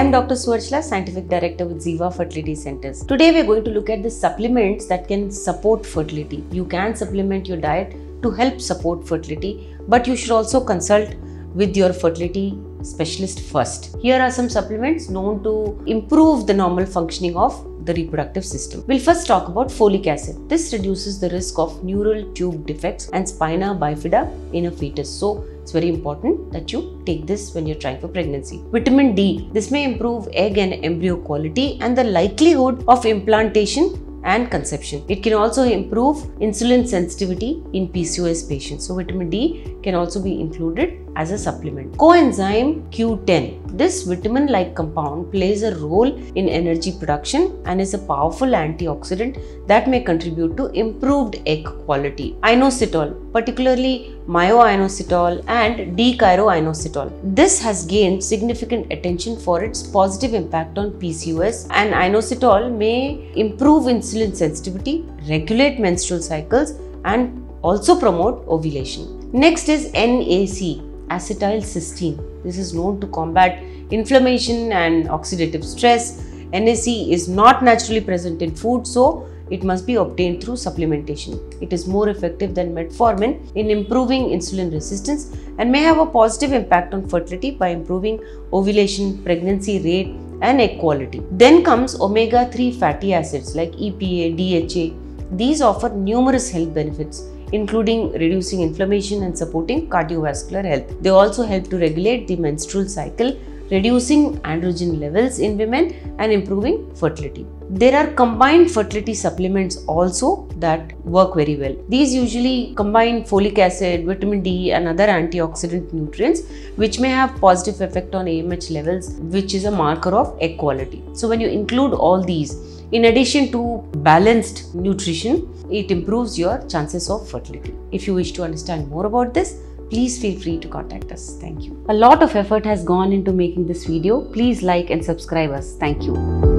am Dr. Suvarchala, Scientific Director with Ziva Fertility Centers. Today we are going to look at the supplements that can support fertility. You can supplement your diet to help support fertility, but you should also consult with your fertility specialist first. Here are some supplements known to improve the normal functioning of the reproductive system. We'll first talk about folic acid. This reduces the risk of neural tube defects and spina bifida in a fetus. So it's very important that you take this when you're trying for pregnancy. Vitamin D. This may improve egg and embryo quality and the likelihood of implantation and conception. It can also improve insulin sensitivity in PCOS patients. So vitamin D can also be included as a supplement. Coenzyme Q10. This vitamin like compound plays a role in energy production and is a powerful antioxidant that may contribute to improved egg quality. Inositol, particularly myoinositol and D-chiro-inositol. This has gained significant attention for its positive impact on PCOS and inositol may improve insulin sensitivity, regulate menstrual cycles and also promote ovulation. Next is NAC, acetylcysteine. This is known to combat inflammation and oxidative stress. NAC is not naturally present in food, so it must be obtained through supplementation. It is more effective than metformin in improving insulin resistance and may have a positive impact on fertility by improving ovulation, pregnancy rate, and egg quality. Then comes omega 3 fatty acids like EPA, DHA. These offer numerous health benefits including reducing inflammation and supporting cardiovascular health. They also help to regulate the menstrual cycle, reducing androgen levels in women and improving fertility. There are combined fertility supplements also that work very well. These usually combine folic acid, vitamin D and other antioxidant nutrients which may have positive effect on AMH levels which is a marker of egg quality. So when you include all these in addition to balanced nutrition, it improves your chances of fertility. If you wish to understand more about this, please feel free to contact us. Thank you. A lot of effort has gone into making this video. Please like and subscribe us. Thank you.